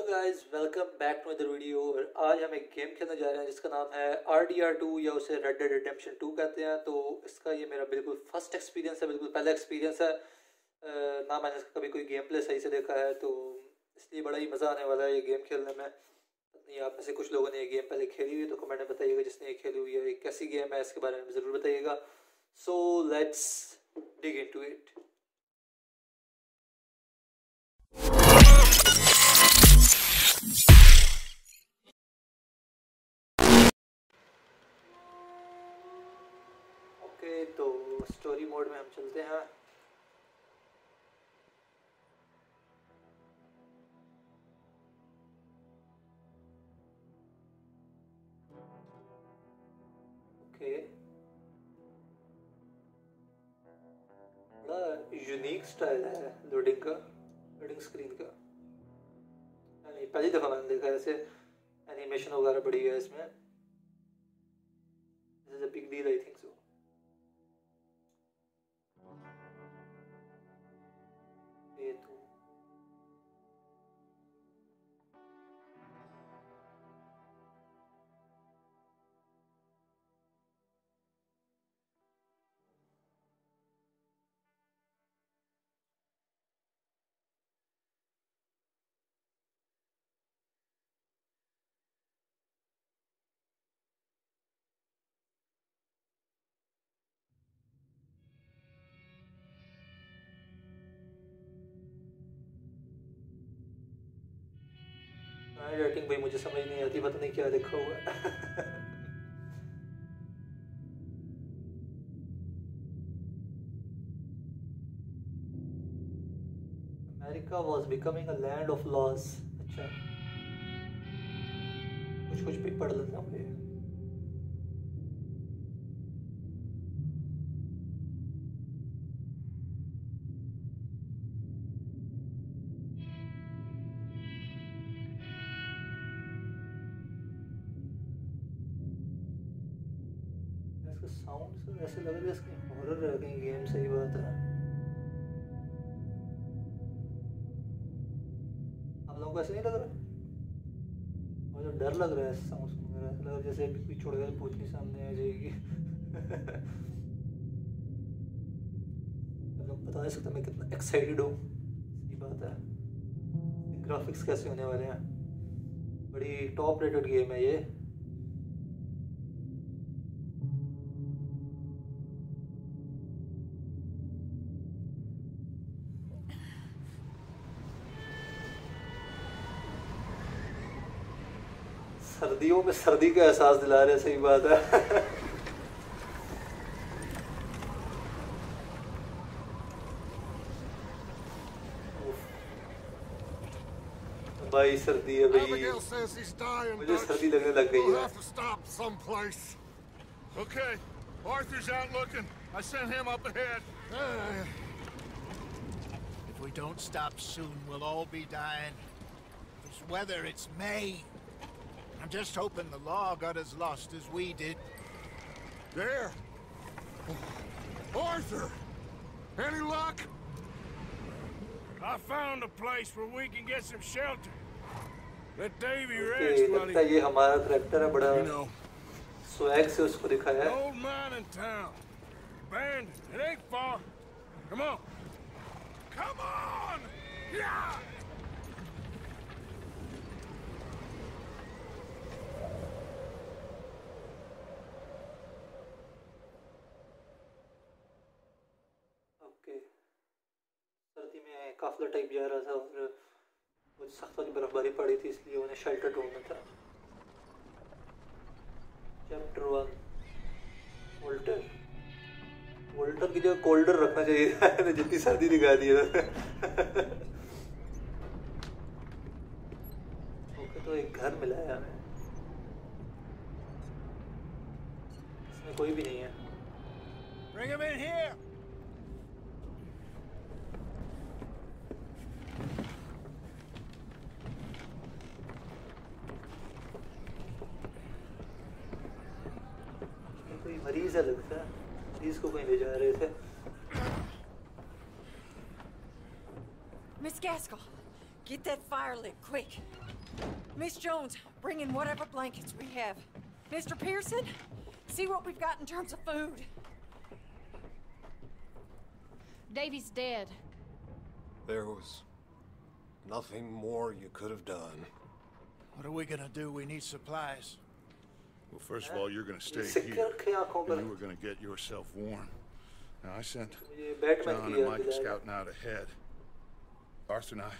Hello guys welcome back to other video और आज हम एक गेम खेलने जा रहे हैं जिसका नाम है आर डी आर टू या उसे रेड डेड रिडेम्पशन टू कहते हैं। तो इसका ये मेरा बिल्कुल फ़र्स्ट एक्सपीरियंस है, बिल्कुल पहला एक्सपीरियंस है। ना मैंने इसका कभी कोई गेम प्ले सही से देखा है तो इसलिए बड़ा ही मज़ा आने वाला है ये गेम खेलने में। नहीं आप में से कुछ लोगों ने ये गेम पहले खेली हुई तो कमेंट में बताइएगा जिसने ये खेली हुई है कैसी गेम है, इसके बारे में ज़रूर बताइएगा। So let's dig into it story mode में हम चलते हैं। ओके बड़ा यूनिक स्टाइल है लोडिंग का लोडिंग स्क्रीन का। यानी पहली दफ़ा मैंने देखा ऐसे एनिमेशन वगैरह बड़ी है इसमें। This is a big deal I think writing भाई मुझे समझ नहीं आती, पता नहीं क्या लिखा हुआ America was becoming a land of laws अच्छा। कुछ कुछ भी पढ़ लेता हूँ अभी छोड़ कर सामने आ जाएगी। लोग बता नहीं सकते मैं कितना एक्साइटेड हूँ। सही बात है। ग्राफिक्स कैसे होने वाले हैं? बड़ी टॉप रेटेड गेम है ये। सर्दियों में सर्दी का एहसास दिला रहे हैं, सही बात है भाई सर्दी है भाई Abigail says he's dying. मुझे Dutch. सर्दी लगने लग गई We'll है have to stop someplace. Okay, Arthur's out looking. I sent him up ahead. Uh, If we don't stop soon, we'll all be dying. This weather, it's May. I'm just hoping the law got as lost as we did. there. Arthur! Any luck? I found a place where we can get some shelter. Let Davy okay rest while लगता है he... ये हमारा character है बड़ा You know, swag से उसको दिखाया है Old mining town. Abandoned. It ain't far. Come on. Come on! Yeah! काफला टाइप जा रहा था और कुछ सख्त वाली बर्फबारी पड़ी थी, इसलिए उन्हें शेल्टर ढूंढना था। चैप्टर वन वोल्टर वोल्टर की जगह कोल्डर रखना चाहिए था जितनी सर्दी दिखा दी है ओके तो एक घर मिला है हमें। इसमें कोई भी नहीं है। Bring him in here! quick. Miss Jones, bring in whatever blankets we have. Mr. Pearson, see what we've got in terms of food. Davy's dead. There was nothing more you could have done. What are we gonna do? We need supplies. Well, first of all, you're gonna stay here. And you were gonna get yourself warm. Now, I sent John and Micah scouting out ahead. Arthur and I,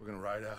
we're gonna ride out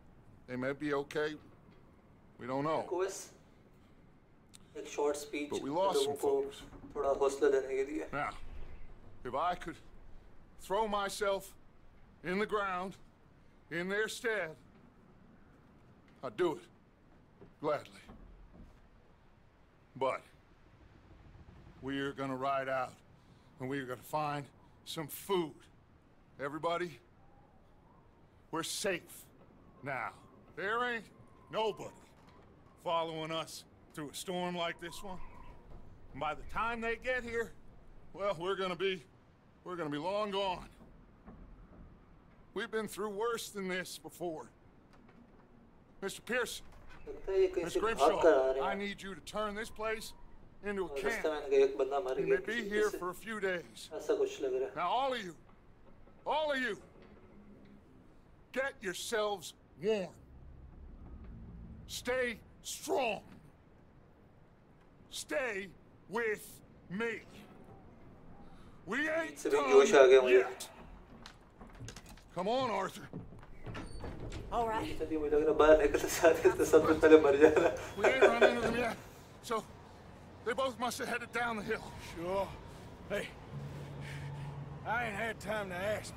They may be okay. We don't know. को बस एक short speech But we lost लोगों some को folks. थोड़ा हौसला देने के लिए Now, if I could throw myself in the ground in their stead, I'd do it gladly. But we're gonna ride out and we're gonna find some food. Everybody, we're safe now. There ain't nobody following us through a storm like this one. And by the time they get here, well, we're gonna be, we're gonna be long gone. We've been through worse than this before. Mr. Pearson, Miss Grimshaw, I need you to turn this place into a camp. You may be here for a few days. Now, all of you, all of you, get yourselves warm. Stay strong. Stay with me. We ain't done yet. Come on, Arthur. All right. We ain't run into them yet. So, they both must have headed down the hill. Sure. Hey, I ain't had time to ask.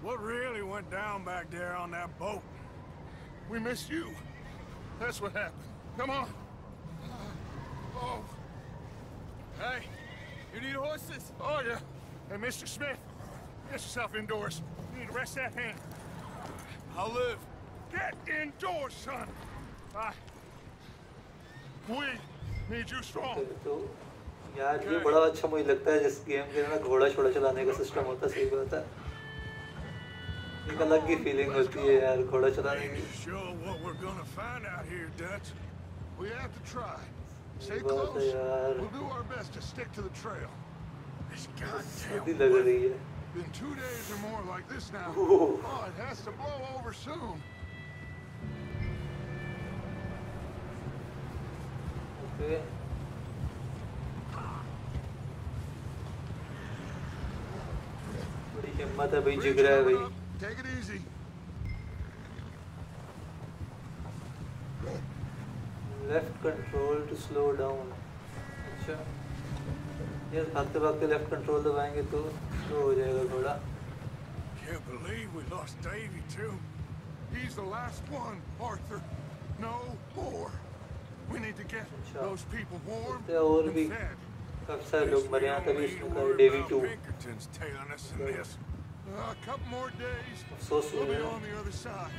What really went down back there on that boat? We missed you. That's what happened. Come on. Oh. Hey, you need horses? Oh, yeah. Hey, Mr. Smith, get yourself indoors. You need to rest that hand. I'll live. Get indoors, son. I... We need you strong. तो यार ये बड़ा अच्छा मुझे लगता है जिस game के ना घोड़ा छोड़ा चलाने का सिस्टम होता है सही बात है एक अलग ही फीलिंग होती है यार घोड़ा चलाने की Sure what we're gonna find out here, Dutch. We have to try. Stay बात है close. यार We'll do our best to stick to the trail. This goddamn सर्दी लग रही है Been two days or more like this now. Ooh. Oh, it has to blow over soon. Okay बड़ी हिम्मत है भाई Bridge जिगरा है coming भाई up. Take it easy. Left control to slow down अच्छा यस भागते भागते लेफ्ट कंट्रोल दबाएंगे तो स्लो हो जाएगा घोड़ा Can't believe we lost Davy, too. He's the last one, Arthur. No more. We need to get Sure. those people warm There will and be- fed. काफी सारे लोग मरे यहाँ तभी Only इसमें कहा word Davy about to Pinkerton's tailing us in this. Uh, a couple more days. अफसोस हो We'll be गया on the other side.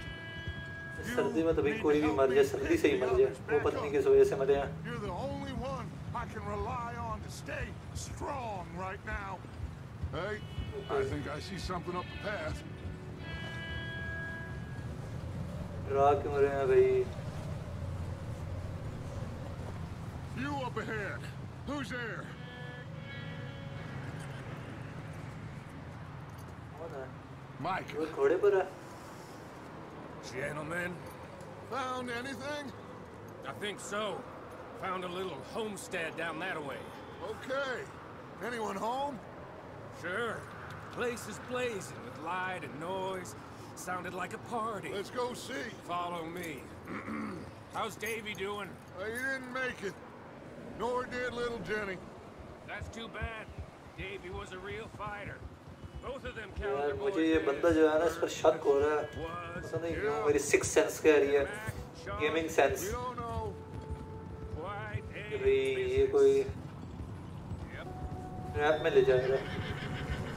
You सर्दी में तो भाई need कोई to भी help मर me जाए सर्दी से ही pick मर the जाए others वो back पत्नी up. किस वजह से मरे हैं You're the only one I can rely on to stay strong right now. Hey, I think I see something up the path. डरा क्यों रहे हैं भाई You up ahead. Who's there? Micah. Gentlemen, found anything? I think so. Found a little homestead down that way. Okay. Anyone home? Sure. Place is blazing with light and noise. Sounded like a party. Let's go see. Follow me. How's Davy doing? Uh, he didn't make it. Nor did little Jenny. That's too bad. Davy was a real fighter. यार मुझे ये बंदा जो है ना इस पर शक हो रहा है पता नहीं क्यों मेरी सिक्स सेंस कह रही है गेमिंग सेंस भाई ये कोई. ट्रैप में ले जाएगा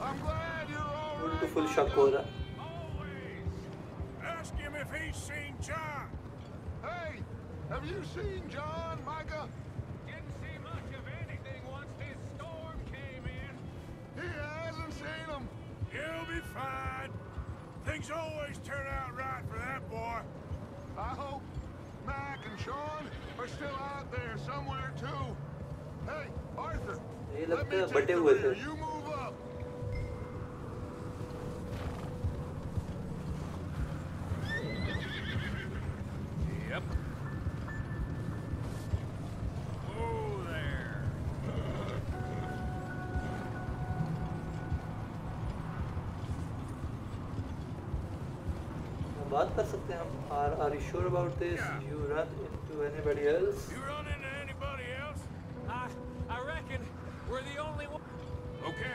I'm glad you're full to full शक हो रहा है. Hey, have you seen John, Micah? Didn't see much of anything once this storm came in. He hasn't seen him. He'll be fine. Things always turn out right for that boy. I hope Mac and Sean are still out there somewhere, too. Hey, Arthur, let me take the rear. You move बात कर सकते हैं हम? Are are you sure about this you run into anybody else you run into anybody else I I reckon we are the only one okay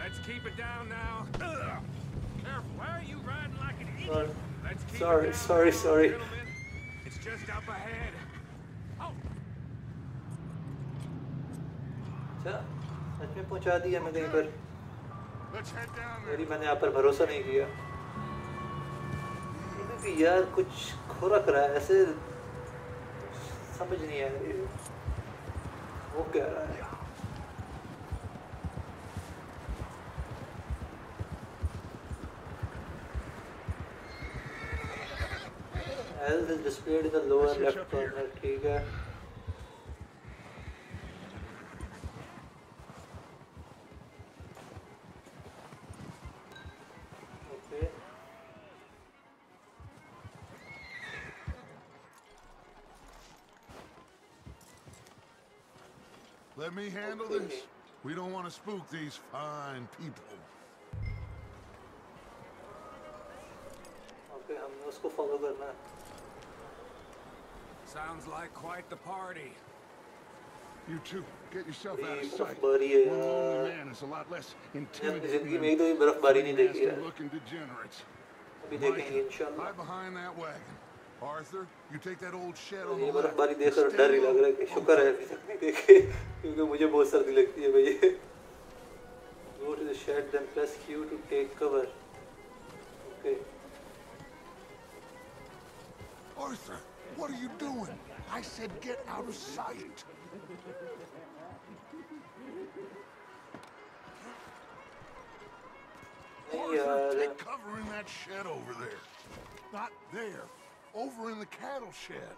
let's keep it down now careful are you riding like an idiot let's keep sorry sorry sorry. it's just up ahead. अच्छा सच में पहुँचा दिया मैं कहीं पर। मेरी मैंने यहाँ पर भरोसा नहीं किया। क्योंकि यार कुछ खुरक रहा है ऐसे समझ नहीं आ रही वो कह रहा है Health is displayed in the lower left corner ठीक है me handle this. We don't want to spook these fine people. Sounds like quite the party. You too. Get yourself out of sight. One man is a lot less intimidating than looking degenerates. Micah, behind that wagon. Arthur, you take that old shed on ये the left. बर्फबारी देखकर Stay डर ही लग रहा है low. कि शुक्र है अभी तक नहीं देखे क्योंकि मुझे बहुत सर्दी लगती है भाई Go to the shed then press Q to take cover. Okay. Arthur, what are you doing? I said get out of sight. नहीं Arthur, यार take cover in that shed over there. Not there. Over in the cattle shed.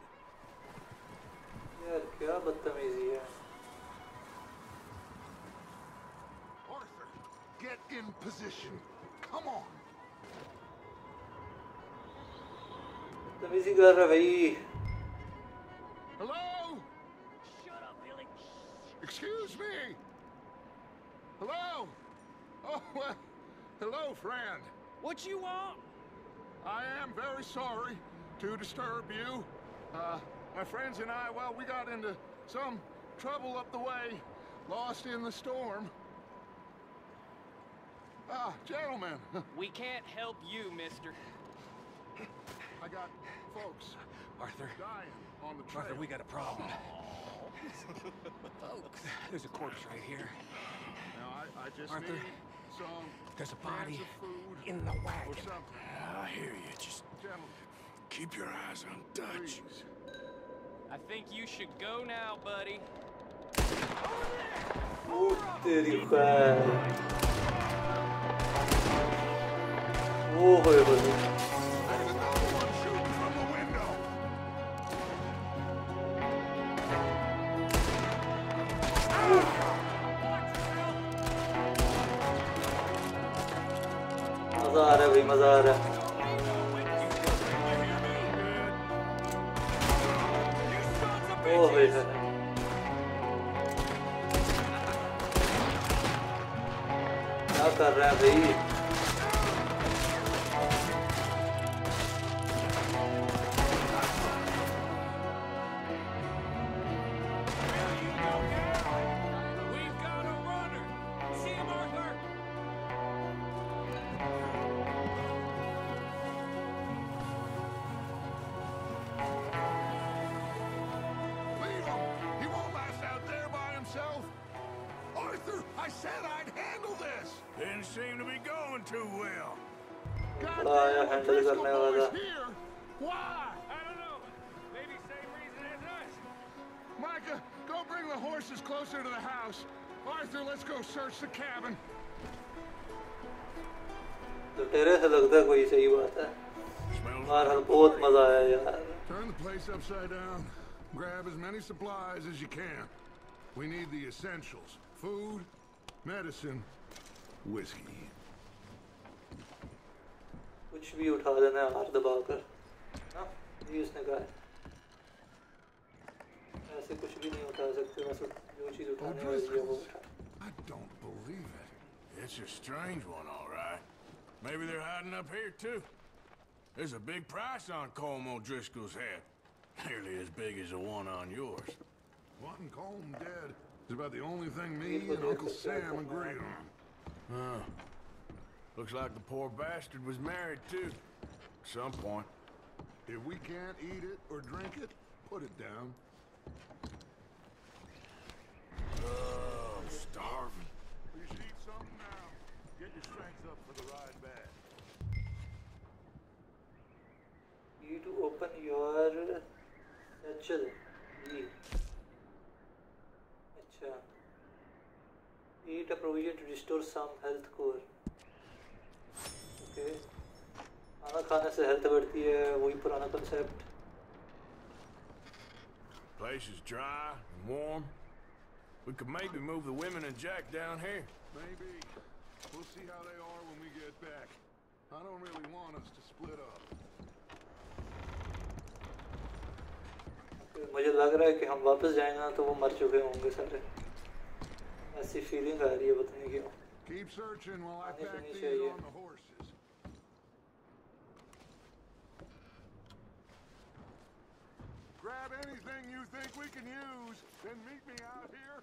यार क्या बदतमीजी है Arthur, get in position. Come on. बदतमीजी कर रहा है भाई Hello? Shut up, Billy. Excuse me. Hello? Oh, well, hello, friend. What you want? I am very sorry to disturb you. Uh, my friends and I, well, we got into some trouble up the way, lost in the storm. Ah, gentlemen, We can't help you, mister. I got folks Arthur, dying on the trail. Arthur, we got a problem. folks. There's a corpse right here. Now, I, I just Arthur, need some There's a body food in the or wagon. something. I hear you. Just Gentlemen, Keep your eyes on Dutch. Please. I think you should go now, buddy. Puta que pariu. Porra, another one shooting from the तो तेरे से लगता है कोई सही बात है Smells बहरहाल like बहुत मजा आया यार Turn the place upside down. Grab as many supplies as you can. We need the essentials. Food, medicine, whiskey. कुछ भी उठा देना है हाथ दबाकर हाँ ये उसने कहा है ऐसे कुछ भी नहीं उठा सकते बस जो चीज़ उठाने वाली है वो उठा I don't believe it. It's a strange one, all right. Maybe they're hiding up here, too. There's a big price on Colm O'Driscoll's head. Nearly as big as the one on yours. Wanting Colm dead is about the only thing me and Uncle Sam agree on. Looks like the poor bastard was married, too. At some point. If we can't eat it or drink it, put it down. Some health core okay खाना खाने से health बढ़ती है वही पुराना concept Place is dry and warm. We could maybe move the women and Jack down here. Maybe. We'll see how they are when we get back. I don't really want us to split up. मुझे लग रहा है कि हम वापस जाएँगे ना तो वो मर चुके होंगे सारे ऐसी फीलिंग आ रही है पता नहीं क्यों Keep searching while I आने से pack नहीं these चाहिए on the horses. Grab anything you think we can use, then meet me out here.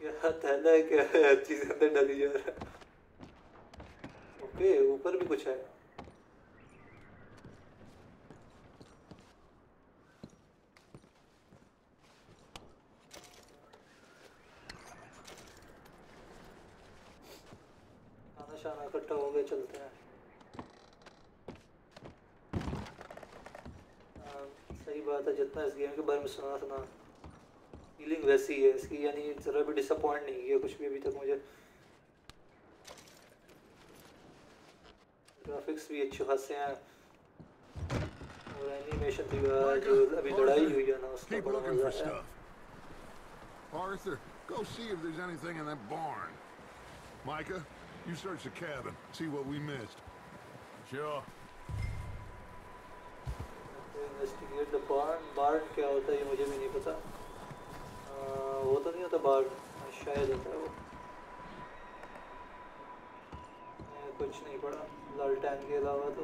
क्या थैला है क्या है हर चीज अंदर डाली जा रहा है ओके ऊपर भी कुछ है सुना सुना फीलिंग वैसी है इसकी यानी ज़रा भी डिसअपॉइंट नहीं किया कुछ भी अभी तक मुझे ग्राफिक्स भी अच्छे खासे हैं और एनिमेशन भी हुआ है, जो अभी लड़ाई हुई है ना उसका Keep बड़ा looking for मजा है stuff. Arthur, go see if there's anything in that barn. Micah, you search the cabin. See what we missed. Sure. Investigate the barn barn क्या होता है ये मुझे भी नहीं पता। वो तो नहीं होता बार्न शायद होता है वो। कुछ नहीं पढ़ा। लालटैन के अलावा तो।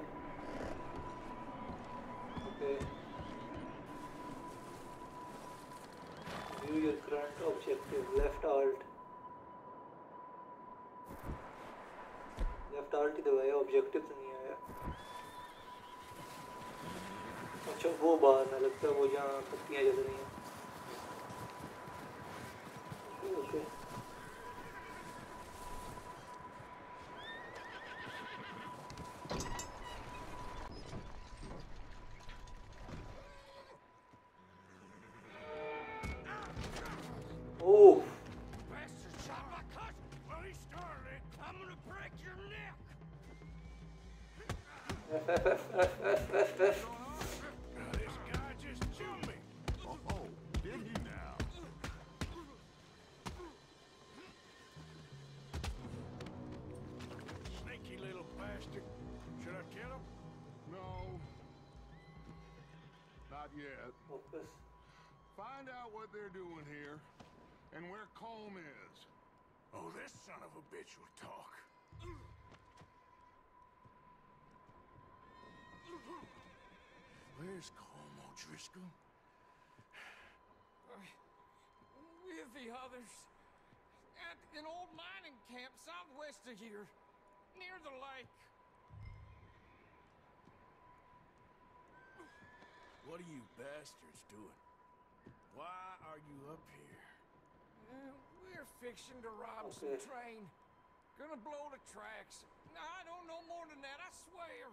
ओके। आल्ट लेफ़्ट आल्ट ही दबाया ऑब्जेक्टिव तो नहीं अच्छा वो बाहर ना लगता है वो जहाँ पत्तियाँ जल रही हैं। Where's Colm O'Driscoll? With the others. At an old mining camp southwest of here. Near the lake. What are you bastards doing? Why are you up here? Uh, we're fixing to rob some train. Gonna blow the tracks. I don't know more than that, I swear.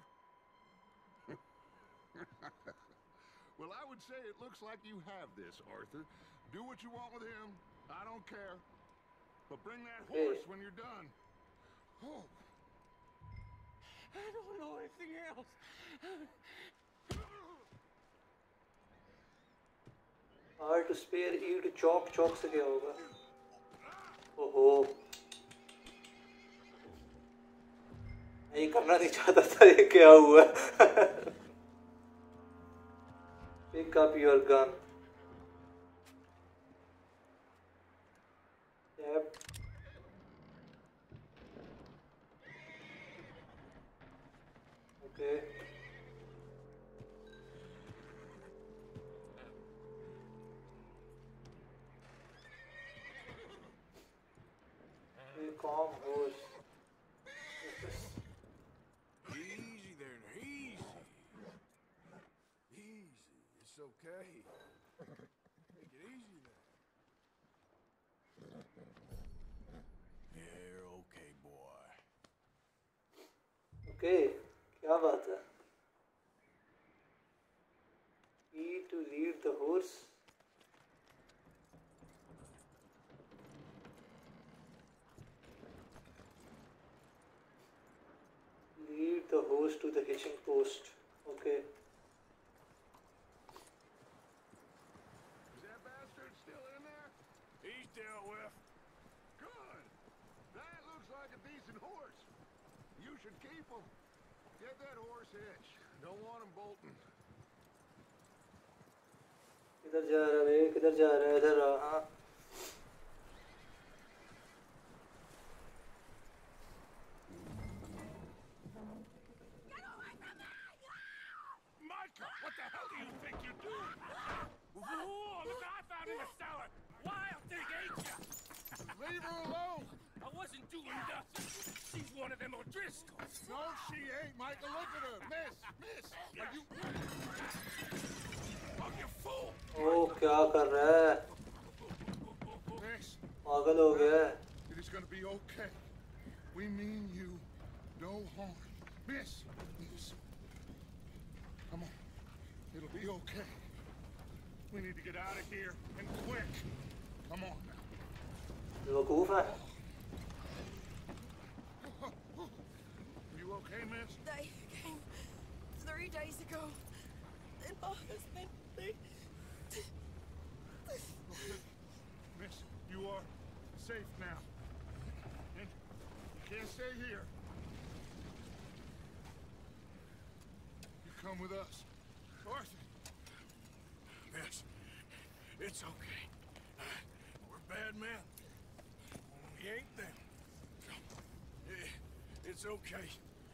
Well, I would say it looks like you have this, Arthur. Do what you want with him. I don't care. But bring that Okay. horse when you're done. Oh, I don't know anything else. Heart to spare ईट चौक चौक से क्या होगा ओहो मैं ये करना नहीं चाहता था ये क्या हुआ Pick up your gun. Okay, क्या बात है E to lead the horse lead the horse to the kitchen post okay. should keep him. Get that horse hitched. Don't want him bolting. किधर जा रहा है बे? किधर जा रहा है इधर आ हाँ Micah, what the hell do you think you're doing? Whoa, look what I found in the cellar. Wild thing, ain't ya? Leave her alone. I wasn't doing nothing. She's one of them O'Driscolls. No, she ain't, Micah. Look at her. Miss, miss. Are you... Oh, you fool. Oh, क्या कर रहा है? Miss. you're गया It is going to be okay. We mean you no harm. Miss, miss. Come on. It'll be okay. We need to get out of here and quick. Come on now. You okay, miss? They came three days ago. And my husband, they... Miss, you are safe now. And you can't stay here. You come with us. Arthur, Miss, it's okay. We're bad men. We ain't them. It's okay.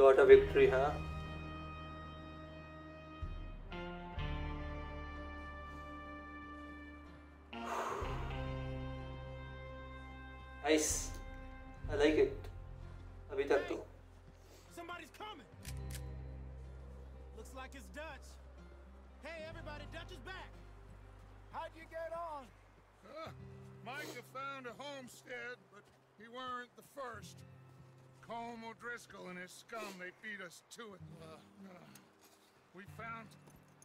We got a victory, Colm O'Driscoll and his scum, they beat us to it. Uh, we found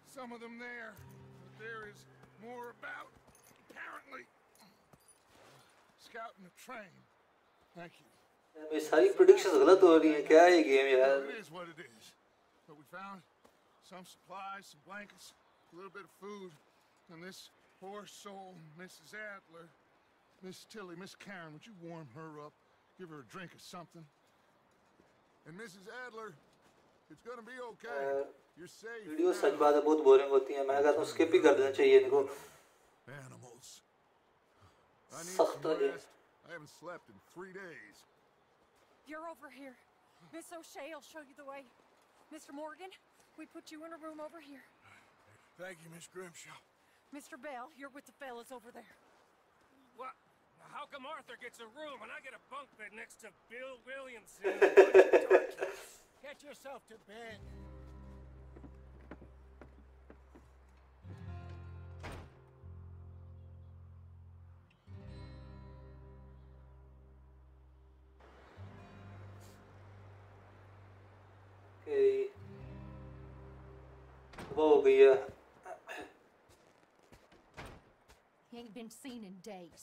some of them there, but there is more about, apparently. Scouting the train. Thank you. मेरी सारी predictions गलत हो रही हैं क्या है ये game Well, यार it is what it is. But we found some supplies, some blankets, a little bit of food, and this poor soul, Mrs. Adler, Miss Tilly, Miss Karen, would you warm her up? Give her a drink or something? And Mrs. Adler, It's gonna be okay. You're safe. Video such now. बात है बहुत boring होती है मैं कहता हूँ skip ही कर देना चाहिए इनको Animals. I need सख्त some हो गया rest. I haven't slept in three days. You're over here. Miss O'Shea will show you the way. Mr. Morgan, we put you in a room over here. Thank you, Miss Grimshaw. Mr. Bell, you're with the fellas over there. What? How come Arthur gets a room and I get a bunk bed next to Bill Williamson? Get yourself to bed. Okay. वो हो गई है He ain't been seen in days.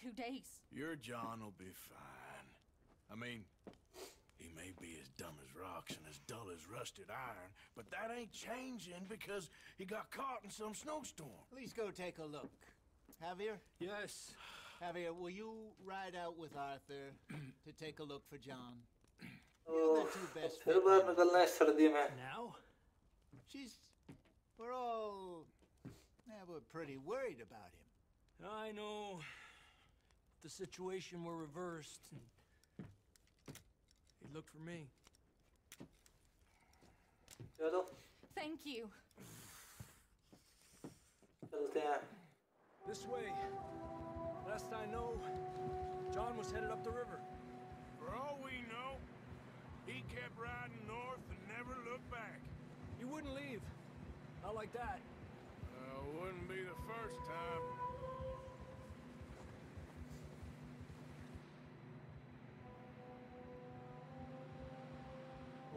two days. Your John will be fine. I mean, he may be as dumb as rocks and as dull as rusted iron, but that ain't changing because he got caught in some snowstorm. Please go take a look. Javier? Yes. Javier, will you ride out with Arthur to take a look for John? Now? She's... We're all... Yeah, we're pretty worried about him. I know the situation were reversed, he'd look for me. Yodel? Thank you. Yodel's. This way. Last I know, John was headed up the river. For all we know, he kept riding north and never looked back. He wouldn't leave. Not like that. Uh, wouldn't be the first time.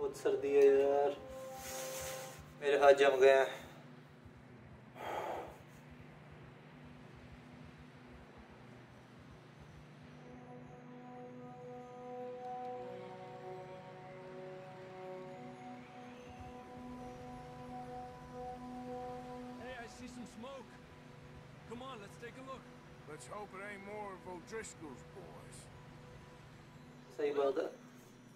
बहुत सर्दी है यार। मेरे हाथ जम गए हैं।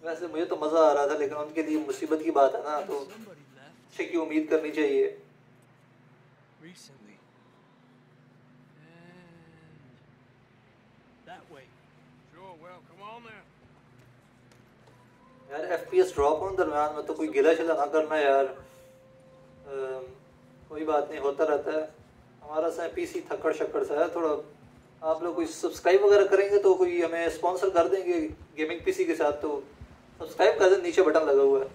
वैसे मुझे तो मज़ा आ रहा था लेकिन उनके लिए मुसीबत की बात है ना तो अच्छे की उम्मीद करनी चाहिए recently. And that way. Sure, well, come on then. यार एफ़ पी एस ड्रॉप हो दरम्यान में तो कोई गिला शिला ना करना यार अम, कोई बात नहीं होता रहता है हमारा सा पीसी थक्कड़ शक्कड़ सा है थोड़ा आप लोग कोई सब्सक्राइब वगैरह करेंगे तो कोई हमें स्पॉन्सर कर देंगे गेमिंग पीसी के साथ तो सब्सक्राइब कर दें, नीचे बटन लगा हुआ है.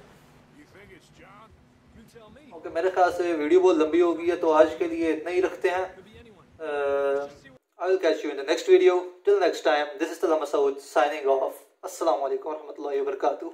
ओके, मेरे ख्याल से वीडियो बहुत लंबी हो गई है तो आज के लिए इतना ही रखते हैं। I will catch you in the next video till next time this is Talha Masood signing of अस्सलाम वालेकुम रहमतुल्लाहि व बरकातहू